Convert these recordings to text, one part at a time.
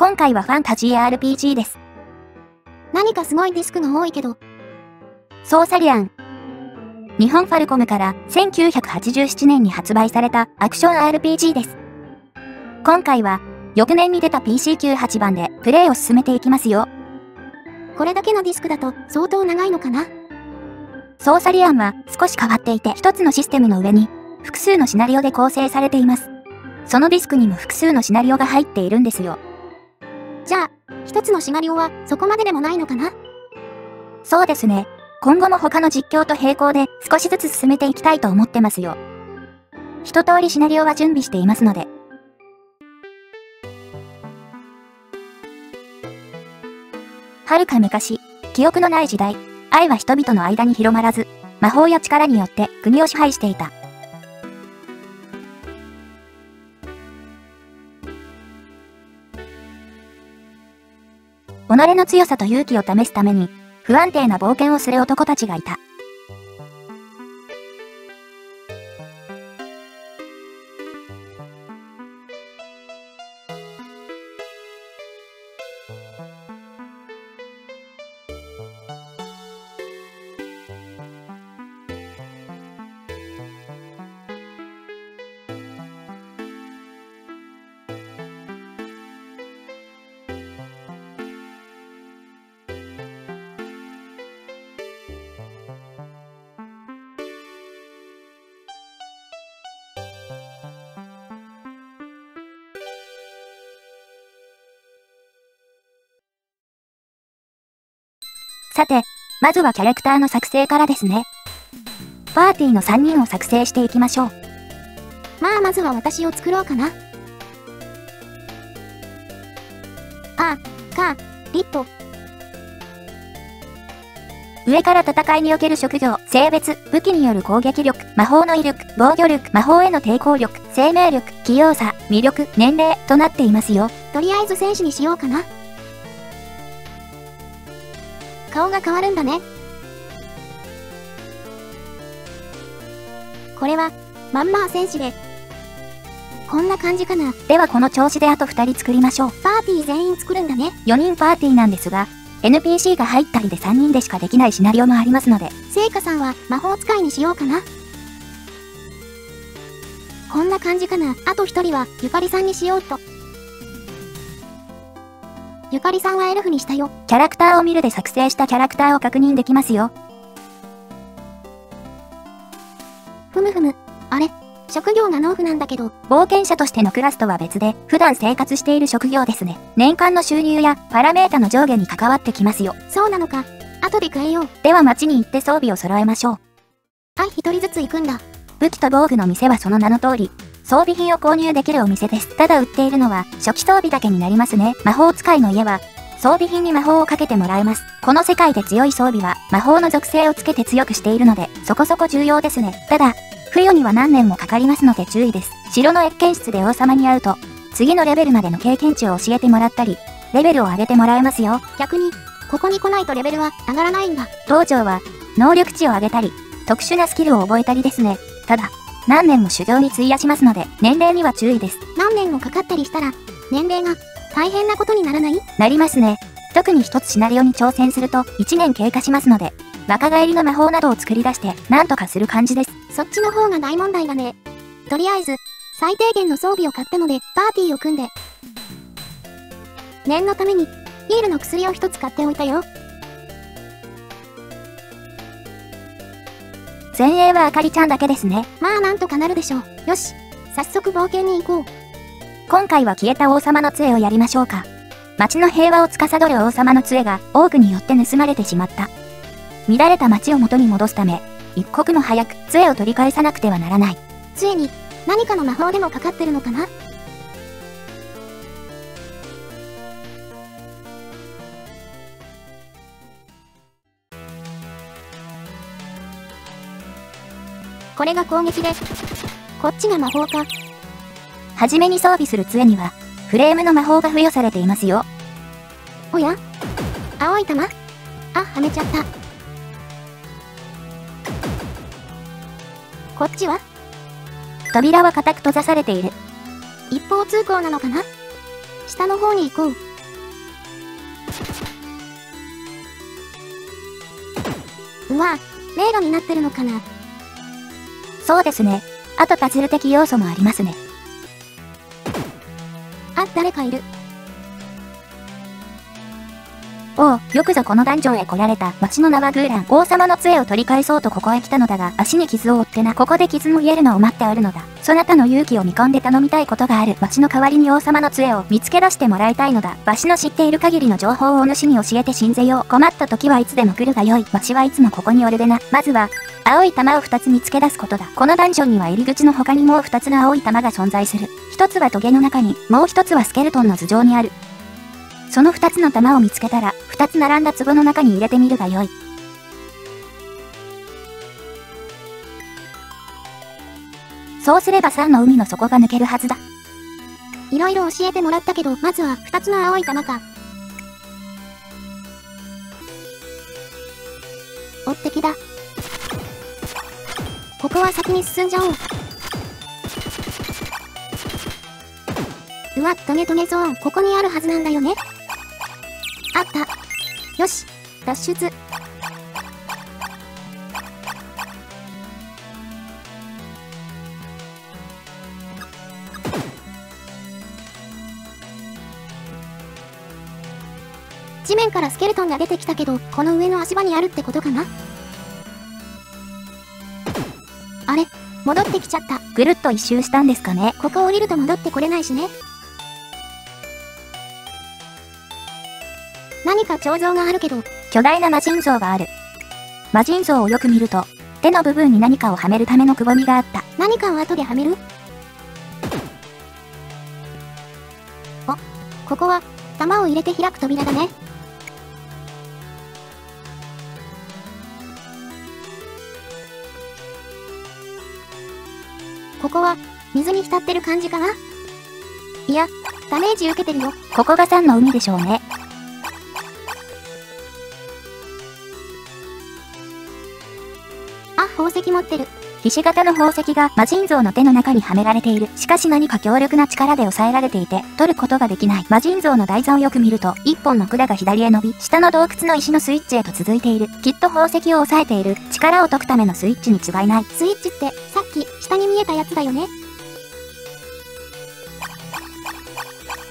今回はファンタジー RPG です。何かすごいディスクが多いけど、ソーサリアン。日本ファルコムから1987年に発売されたアクション RPG です。今回は、翌年に出た PC98 版でプレイを進めていきますよ。これだけのディスクだと相当長いのかな？ソーサリアンは少し変わっていて一つのシステムの上に複数のシナリオで構成されています。そのディスクにも複数のシナリオが入っているんですよ。じゃあ、一つのシナリオはそこまででもないのかな？そうですね。今後も他の実況と並行で少しずつ進めていきたいと思ってますよ。一通りシナリオは準備していますので。遥か昔、記憶のない時代、愛は人々の間に広まらず、魔法や力によって国を支配していた。己の強さと勇気を試すために、不安定な冒険をする男たちがいた。さて、まずはキャラクターの作成からですね。パーティーの3人を作成していきましょう。まあまずは私を作ろうかな。あ、か、リット。上から戦いにおける職業、性別、武器による攻撃力、魔法の威力、防御力、魔法への抵抗力、生命力、器用さ、魅力、年齢となっていますよ。とりあえず戦士にしようかな。顔が変わるんだね。これは、まんま戦士で。こんな感じかな。ではこの調子であと2人作りましょう。パーティー全員作るんだね。4人パーティーなんですが、NPC が入ったりで3人でしかできないシナリオもありますので、聖火さんは魔法使いにしようかな。こんな感じかな。あと一人はゆかりさんにしようと。ゆかりさんはエルフにしたよ。キャラクターを見るで作成したキャラクターを確認できますよ。ふむふむ。あれ職業が農夫なんだけど、冒険者としてのクラスとは別で、普段生活している職業ですね。年間の収入やパラメータの上下に関わってきますよ。そうなのか。後で変えよう。では街に行って装備を揃えましょう。はい、一人ずつ行くんだ。武器と防具の店はその名の通り、装備品を購入できるお店です。ただ売っているのは初期装備だけになりますね。魔法使いの家は、装備品に魔法をかけてもらえます。この世界で強い装備は魔法の属性をつけて強くしているので、そこそこ重要ですね。ただ、付与には何年もかかりますので注意です。城の謁見室で王様に会うと、次のレベルまでの経験値を教えてもらったり、レベルを上げてもらえますよ。逆に、ここに来ないとレベルは上がらないんだ。道場は、能力値を上げたり、特殊なスキルを覚えたりですね。ただ、何年も修行に費やしますので、年齢には注意です。何年もかかったりしたら、年齢が大変なことにならない？なりますね。特に一つシナリオに挑戦すると1年経過しますので、若返りの魔法などを作り出して何とかする感じです。そっちの方が大問題だね。とりあえず、最低限の装備を買ったので、パーティーを組んで。念のために、ヒールの薬を一つ買っておいたよ。前衛はあかりちゃんだけですね。まあなんとかなるでしょう。よし、早速冒険に行こう。今回は消えた王様の杖をやりましょうか。町の平和を司る王様の杖が多くによって盗まれてしまった。乱れた町を元に戻すため、一刻も早く杖を取り返さなくてはならない。杖に、何かの魔法でもかかってるのかな？これが攻撃で、こっちが魔法か。はじめに装備する杖には、フレームの魔法が付与されていますよ。おや？青い玉？あ、はめちゃった。こっちは？扉は固く閉ざされている。一方通行なのかな？下の方に行こう。うわ、迷路になってるのかな？そうですね。あとパズル的要素もありますね。あ、誰かいる。おお、よくぞこのダンジョンへ来られた。町の名はグーラン。王様の杖を取り返そうとここへ来たのだが、足に傷を負ってな。ここで傷も癒えるのを待っておるのだ。そなたの勇気を見込んで頼みたいことがある。町の代わりに王様の杖を見つけ出してもらいたいのだ。わしの知っている限りの情報をお主に教えて信ぜよう。困った時はいつでも来るがよい。わしはいつもここにおるでな。まずは、青い玉を2つ見つけ出すことだ。このダンジョンには入り口の他にもう2つの青い玉が存在する。1つはトゲの中に、もう1つはスケルトンの頭上にある。その2つの玉を見つけたら、2つ並んだ壺の中に入れてみるがよい。そうすれば3の海の底が抜けるはずだ。いろいろ教えてもらったけど、まずは2つの青い玉か。追ってきだ。ここは先に進んじゃおう。うわ、トゲトゲゾーン、ここにあるはずなんだよね。あった。よし、脱出。地面からスケルトンが出てきたけど、この上の足場にあるってことかな？あれ戻ってきちゃった。ぐるっと一周したんですかね。ここ降りると戻ってこれないしね。何か彫像があるけど、巨大な魔人像がある。魔人像をよく見ると、手の部分に何かをはめるためのくぼみがあった。何かを後ではめる？あ、ここは、玉を入れて開く扉だね。ここは、水に浸ってる感じかな？いや、ダメージ受けてるよ。ここが3の海でしょうね。石持ってる。ひし形の宝石が魔人像の手の中にはめられている。しかし何か強力な力で抑えられていて、取ることができない。魔人像の台座をよく見ると、一本の管が左へ伸び、下の洞窟の石のスイッチへと続いている。きっと宝石を抑えている。力を解くためのスイッチに違いない。スイッチって、さっき、下に見えたやつだよね。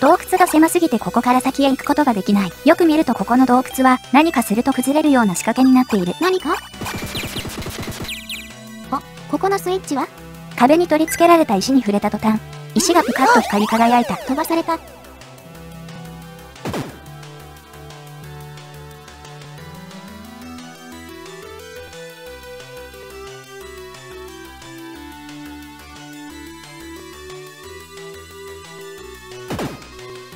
洞窟が狭すぎてここから先へ行くことができない。よく見るとここの洞窟は何かすると崩れるような仕掛けになっている。何か、ここのスイッチは？壁に取り付けられた石に触れた途端、石がピカッと光り輝いた。飛ばされた。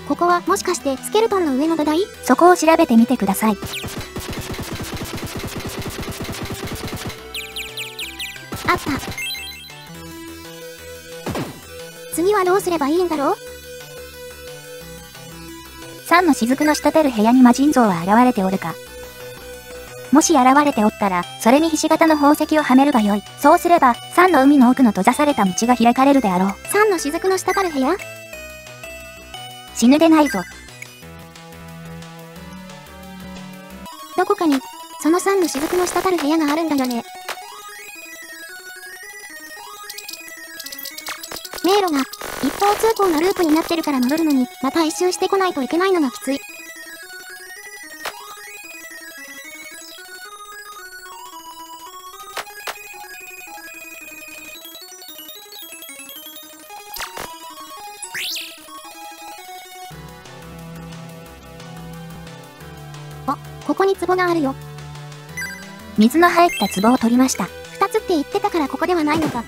ここはもしかしてスケルトンの上の土台？そこを調べてみてください。あった。次はどうすればいいんだろう？3の雫の滴る部屋に魔人像は現れておるか。もし現れておったら、それにひし形の宝石をはめるがよい。そうすれば、3の海の奥の閉ざされた道が開かれるであろう。?3 の雫の滴る部屋？死ぬでないぞ。どこかに、その3の雫の滴る部屋があるんだよね。方通行のループになってるから戻るのに、また一周してこないといけないのがきつい。あ、ここに壺があるよ。水の入った壺を取りました。二つって言ってたからここではないのか。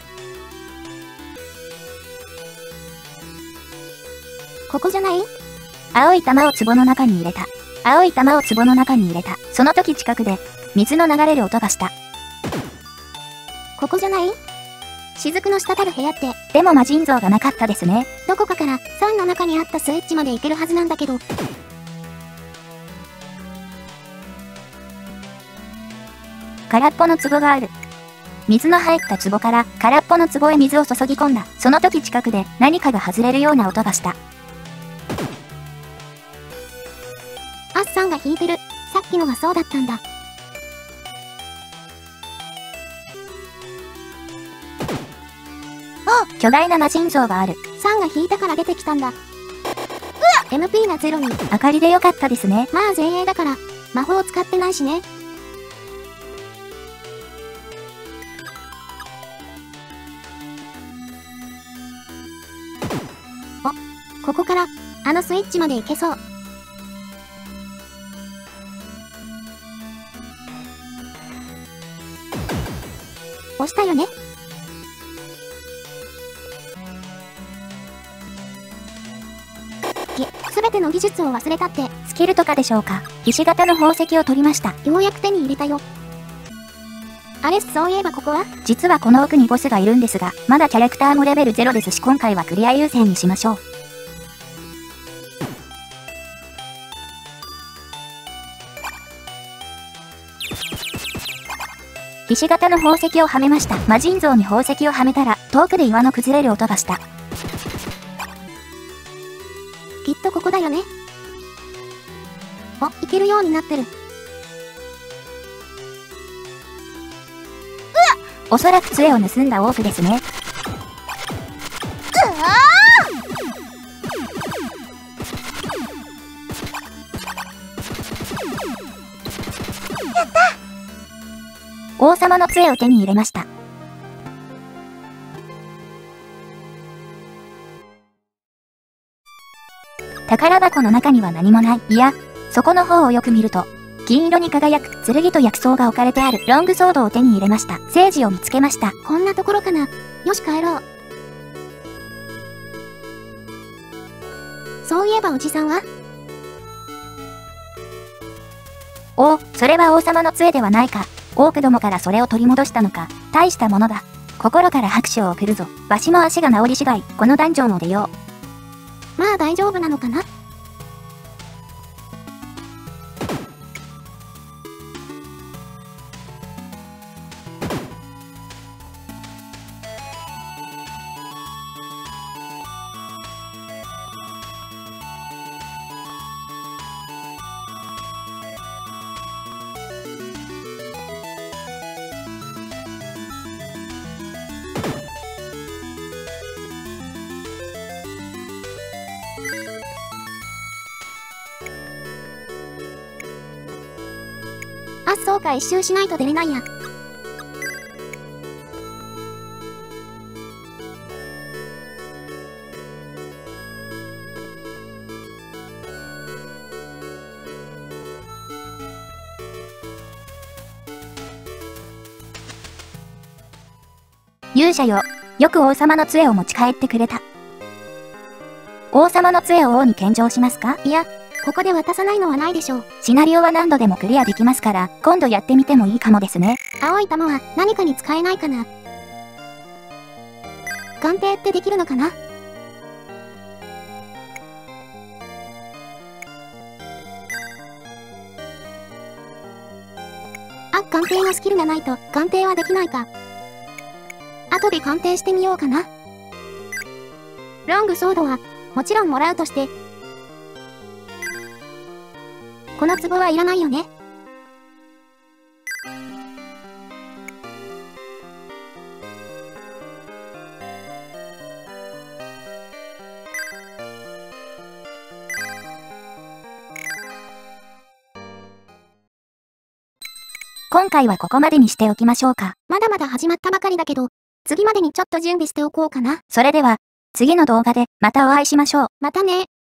ここじゃない？青い玉を壺の中に入れた。青い玉を壺の中に入れた。その時近くで、水の流れる音がした。ここじゃない？雫の滴る部屋って、でも魔人像がなかったですね。どこかから3の中にあったスイッチまで行けるはずなんだけど、空っぽの壺がある。水の入った壺から空っぽの壺へ水を注ぎ込んだ。その時近くで何かが外れるような音がした。引いてる。さっきのがそうだったんだ。お巨大な魔神像がある。3が引いたから出てきたんだ。うわ !MP がゼロに。明かりでよかったですね。まあ前衛だから、魔法使ってないしね。お、ここから、あのスイッチまで行けそう。したよねげ、すべての技術を忘れたって、スキルとかでしょうか。ひし形の宝石を取りました。ようやく手に入れたよ。あれ、そういえばここは？実はこの奥にボスがいるんですが、まだキャラクターもレベル0ですし今回はクリア優先にしましょう。ひし形の宝石をはめました。魔人像に宝石をはめたら、遠くで岩の崩れる音がした。きっとここだよね。お、いけるようになってる。おそらく杖を盗んだオークですね。王様の杖を手に入れました。宝箱の中には何もない。いや、そこの方をよく見ると、金色に輝く剣と薬草が置かれてあるロングソードを手に入れました。聖ジを見つけました。こんなところかな。よし帰ろう。そういえばおじさんは？おお、それは王様の杖ではないか。オークどもからそれを取り戻したのか。大したものだ。心から拍手を送るぞ。わしも足が治り次第、このダンジョンを出よう。まあ大丈夫なのかなあ、そうか一周しないと出れないや。勇者よ、よく王様の杖を持ち帰ってくれた。王様の杖を王に献上しますか？いや、ここで渡さないのはないでしょう。シナリオは何度でもクリアできますから、今度やってみてもいいかもですね。青い玉は何かに使えないかな鑑定ってできるのかな？あ、鑑定のスキルがないと鑑定はできないか。後で鑑定してみようかな。ロングソードは、もちろんもらうとして。この壺はいらないよね。今回はここまでにしておきましょうか。まだまだ始まったばかりだけど、次までにちょっと準備しておこうかな。それでは、次の動画でまたお会いしましょう。またね。